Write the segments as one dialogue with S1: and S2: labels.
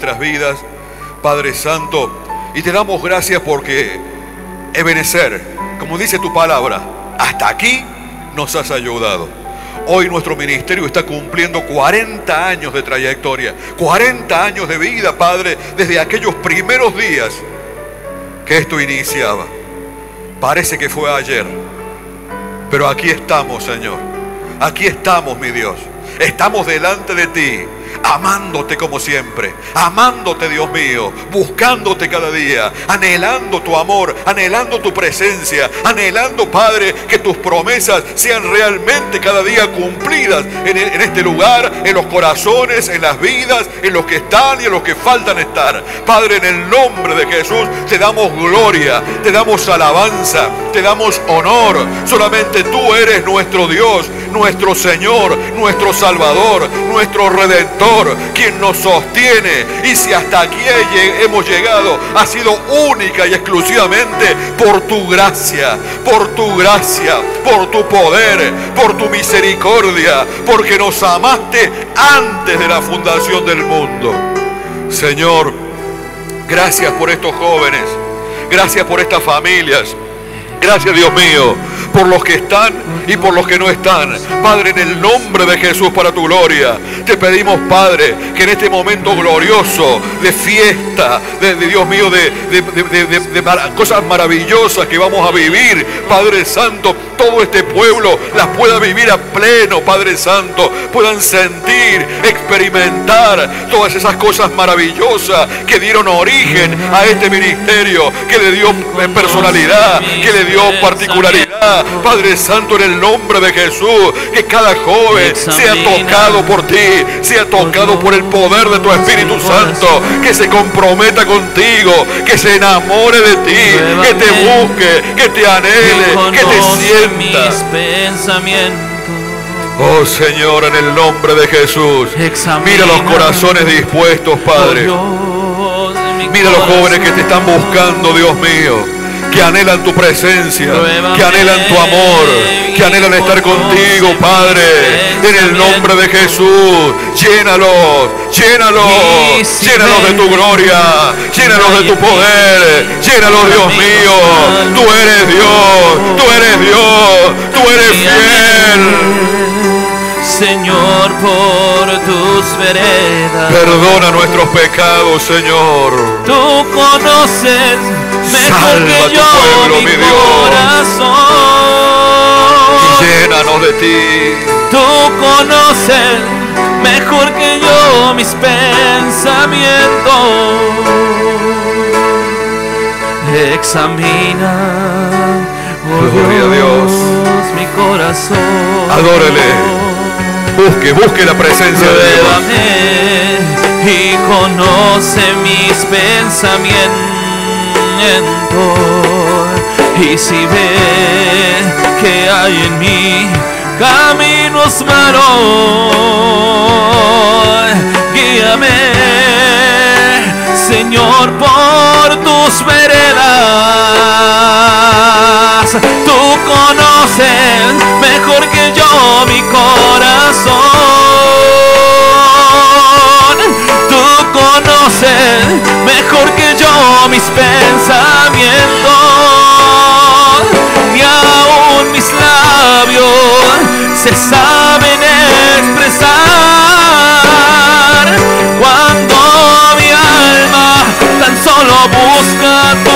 S1: nuestras vidas, Padre Santo, y te damos gracias porque Ebenecer, como dice tu palabra, hasta aquí nos has ayudado. Hoy nuestro ministerio está cumpliendo 40 años de trayectoria, 40 años de vida, Padre, desde aquellos primeros días que esto iniciaba. Parece que fue ayer, pero aquí estamos, Señor. Aquí estamos, mi Dios. Estamos delante de ti amándote como siempre, amándote Dios mío, buscándote cada día, anhelando tu amor, anhelando tu presencia, anhelando Padre que tus promesas sean realmente cada día cumplidas en, este lugar, en los corazones, en las vidas, en los que están y en los que faltan estar. Padre, en el nombre de Jesús te damos gloria, te damos alabanza, te damos honor. Solamente tú eres nuestro Dios, nuestro Señor, nuestro Salvador, nuestro Redentor quien nos sostiene. Y si hasta aquí hemos llegado, ha sido única y exclusivamente por tu gracia, por tu gracia, por tu poder, por tu misericordia, porque nos amaste antes de la fundación del mundo. Señor, gracias por estos jóvenes, gracias por estas familias. Gracias Dios mío por los que están y por los que no están. Padre, en el nombre de Jesús para tu gloria, te pedimos, Padre, que en este momento glorioso de fiesta, de, Dios mío, de, de, cosas maravillosas que vamos a vivir, Padre Santo, todo este pueblo las pueda vivir a pleno, Padre Santo, puedan sentir, experimentar todas esas cosas maravillosas que dieron origen a este ministerio, que le dio personalidad, que le dio particularidad Padre Santo, en el nombre de Jesús, que cada joven sea tocado por ti, sea tocado por el poder de tu Espíritu Santo, que se comprometa contigo, que se enamore de ti, que te busque, que te anhele, que te sienta. Oh Señor, en el nombre de Jesús, mira los corazones dispuestos, Padre. Mira los jóvenes que te están buscando, Dios mío que anhelan tu presencia, que anhelan tu amor, que anhelan estar contigo, Padre. En el nombre de Jesús, llénalos, llénalos, llénalos de tu gloria, llénalos de tu poder, llénalos, Dios mío. Tú eres Dios,
S2: veredas.
S1: Perdona nuestros pecados, Señor.
S2: Tú conoces mejor que yo pueblo, mi, corazón.
S1: Y llénanos de ti.
S2: Tú conoces mejor que yo mis pensamientos. Examina, oh Gloria a Dios, mi corazón.
S1: Adórele. Busque, busque la presencia de Dios.
S2: y conoce mis pensamientos. Y si ve que hay en mí caminos malos, guíame, Señor, por tus veredas. Tú conoces mejor solo busca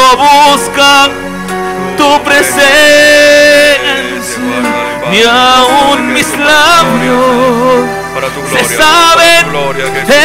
S2: buscan tu presencia, ni aún mis labios
S1: Para tu
S2: se
S1: gloria.
S2: saben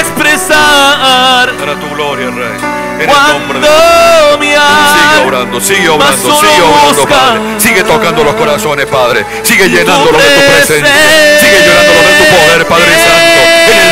S2: expresar
S1: Para tu gloria, Rey. En el nombre de
S2: cuando mi
S1: Sigue
S2: alma
S1: obrando, sigue obrando,
S2: solo
S1: sigue obrando,
S2: busca
S1: Padre. Sigue tocando los corazones, Padre. Sigue llenándolo de tu presencia. Sigue llenándolo de tu poder, Padre Santo. En el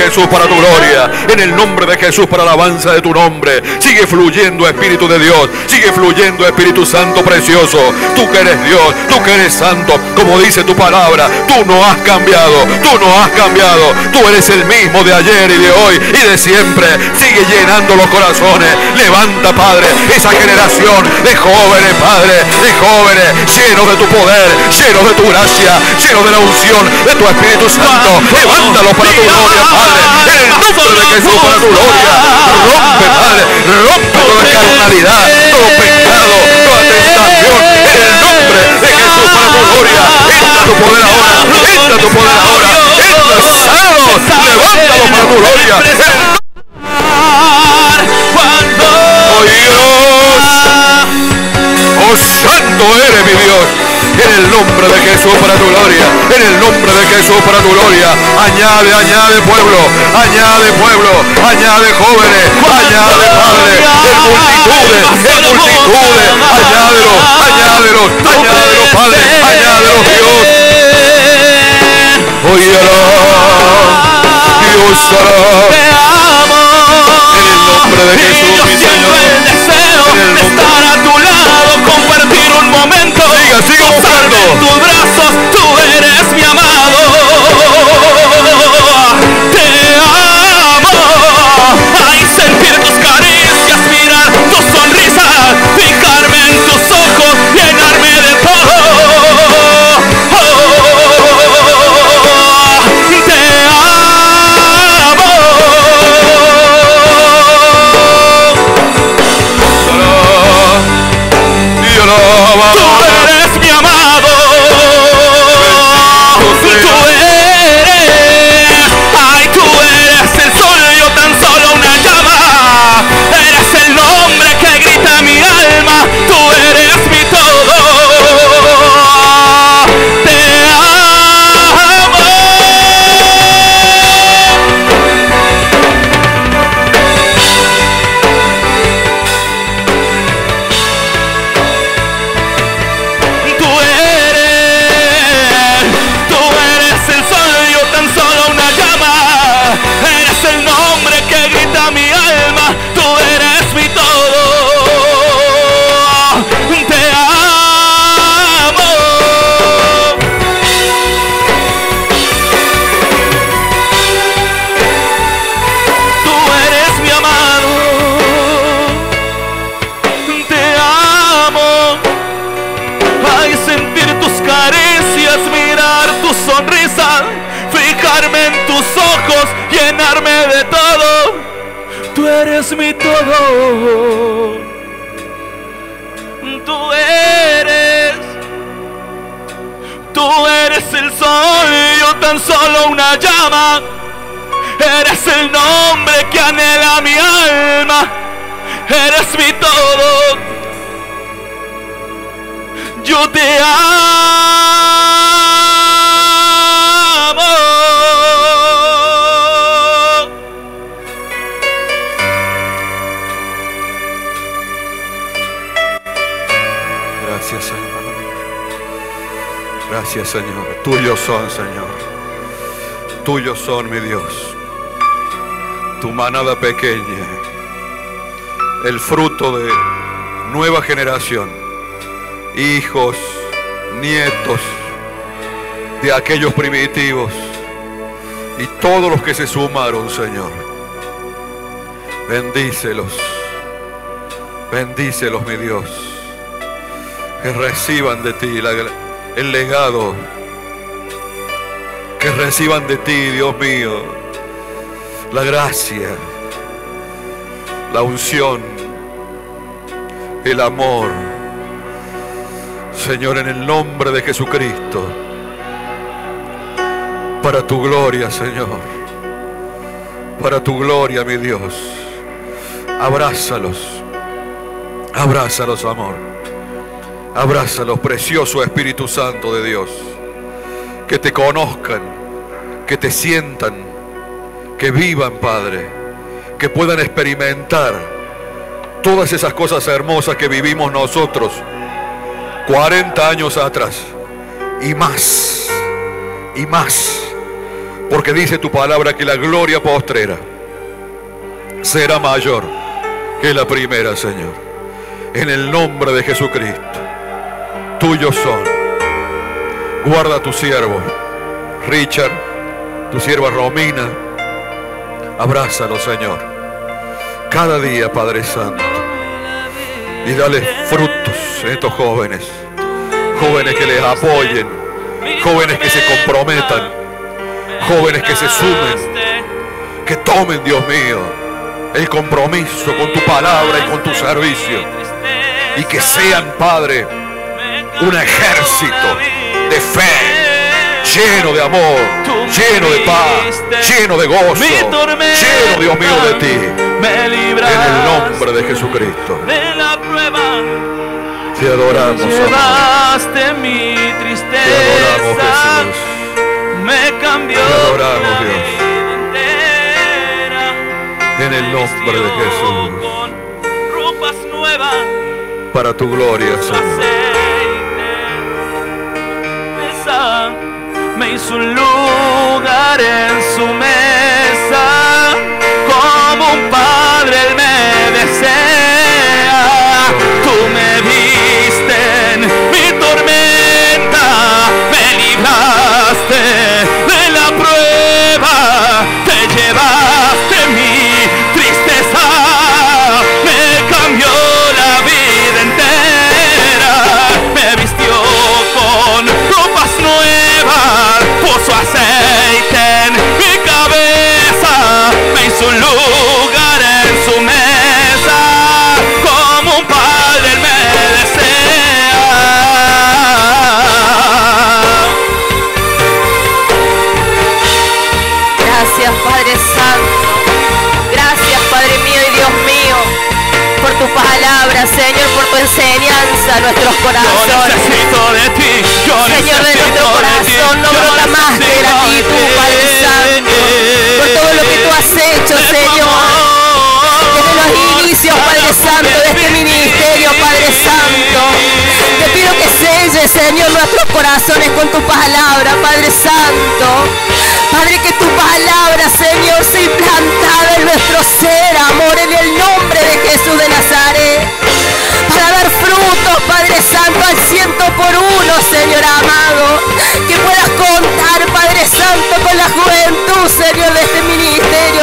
S1: Jesús para tu gloria. En el nombre de Jesús para la alabanza de tu nombre. Sigue fluyendo, Espíritu de Dios. Sigue fluyendo, Espíritu Santo precioso. Tú que eres Dios, tú que eres santo. Como dice tu palabra, tú no has cambiado. Tú no has cambiado. Tú eres el mismo de ayer y de hoy y de siempre. Sigue llenando los corazones. Levanta, Padre, esa generación de jóvenes, Padre, de jóvenes llenos de tu poder, llenos de tu gracia, llenos de la unción de tu Espíritu Santo. Levántalo para tu gloria, Padre. En el nombre de Jesús, para tu gloria. Rompe, Padre, rompe toda carnalidad, todo pecado, toda tentación. En el nombre de Jesús, para tu gloria. Entra tu poder para tu gloria. Añade, añade pueblo. Añade pueblo. Añade jóvenes. Añade padre. En multitudes. En multitudes. Añádelo. Añádelo. Añádelo Padre. Añádelo Dios. Óyelo. Dios hará.
S2: te amo
S1: En el nombre de Jesús, mi Señor. En el
S2: de
S1: nombre-
S2: estar eres mi todo. Tú eres. Tú eres el sol, yo tan solo una llama. Eres el nombre que anhela mi alma. Eres mi todo yo te amo.
S1: Señor. Tuyos son, Señor. Tuyos son, mi Dios. Tu manada pequeña. El fruto de nueva generación. Hijos, nietos de aquellos primitivos. Y todos los que se sumaron, Señor. Bendícelos. Bendícelos, mi Dios que reciban de ti la- el legado, que reciban de ti, Dios mío, la gracia, la unción, el amor. Señor, en el nombre de Jesucristo, para tu gloria, Señor, para tu gloria, mi Dios, abrázalos, Abrázalos, amor. Abrázalos, precioso Espíritu Santo de Dios. Que te conozcan, que te sientan, que vivan, Padre. Que puedan experimentar todas esas cosas hermosas que vivimos nosotros 40 años atrás. Y más, y más. Porque dice tu palabra que la gloria postrera será mayor que la primera, Señor. En el nombre de Jesucristo. Tuyos son. Guarda a tu siervo, Richard, tu sierva Romina. Abrázalo, Señor. Cada día, Padre Santo. Y dale frutos a estos jóvenes. Jóvenes que les apoyen. Jóvenes que se comprometan. Jóvenes que se sumen. Que tomen, Dios mío, el compromiso con tu palabra y con tu servicio. Y que sean, Padre, un ejército de fe, lleno de amor, lleno de paz, lleno de gozo, lleno, Dios mío, de ti. En el nombre de Jesucristo.
S2: de la prueba.
S1: Te adoramos, amor. Te adoramos, Jesús.
S2: Me cambió
S1: Te adoramos, Dios. En el nombre de Jesús. Para tu gloria, Señor.
S2: Me hizo un lugar en su mesa. Como un padre él me desea.
S3: Señor, nuestros corazones con tu palabra, Padre Santo. Padre, que tu palabra, Señor, sea implantada en nuestro ser, amor, en el nombre de Jesús de Nazaret. Para dar frutos, Padre Santo, al ciento por uno, Señor amado. Que puedas contar, Padre Santo, con la juventud, Señor, de este ministerio,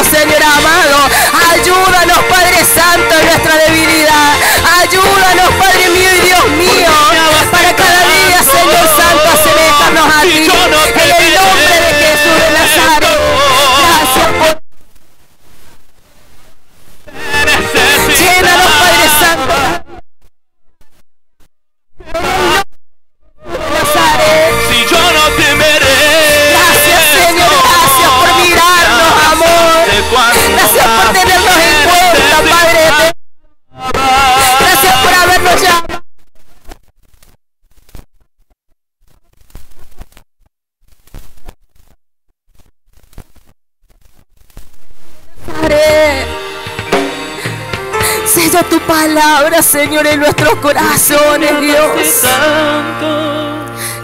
S3: Tu palabra, Señor, en nuestros corazones, Dios.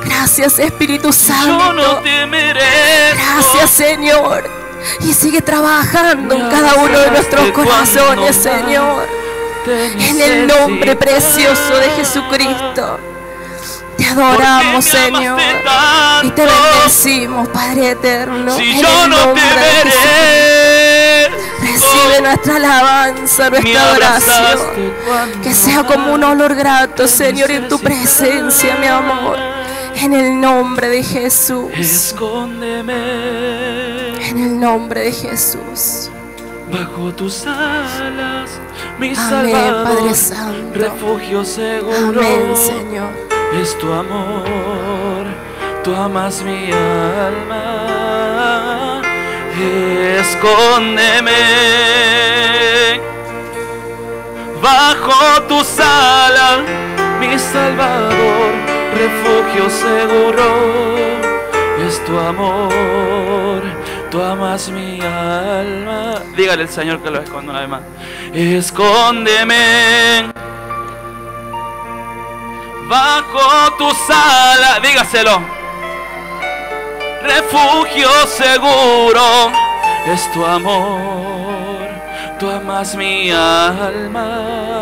S3: Gracias, Espíritu Santo. Gracias, Señor. Y sigue trabajando en cada uno de nuestros corazones, Señor. En el nombre precioso de Jesucristo. Te adoramos, Señor. Y te bendecimos, Padre eterno.
S2: Si yo no te merezco,
S3: Recibe nuestra alabanza, nuestra adoración. Que sea como un olor grato, Señor, en tu presencia, mi amor. En el nombre de Jesús.
S2: Escóndeme
S3: En el nombre de Jesús.
S2: bajo tus alas, mi
S3: Amén, Padre Santo.
S2: refugio seguro.
S3: Amén, Señor.
S2: Es tu amor, tú amas mi alma. Escóndeme bajo tu sala, mi Salvador, refugio seguro, es tu amor, tú amas mi alma. Dígale al Señor que lo esconda una vez más. Escóndeme bajo tu sala, dígaselo. Refugio seguro es tu amor, tú amas mi alma.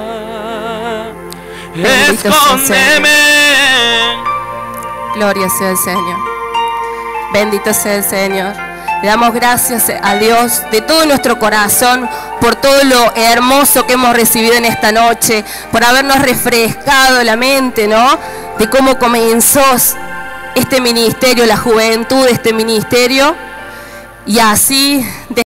S3: Bendito sea el
S2: Escóndeme.
S3: Gloria sea el Señor. Bendito sea el Señor. Le damos gracias a Dios de todo nuestro corazón por todo lo hermoso que hemos recibido en esta noche, por habernos refrescado la mente, ¿no? De cómo comenzó este ministerio, la juventud de este ministerio. Y así... de-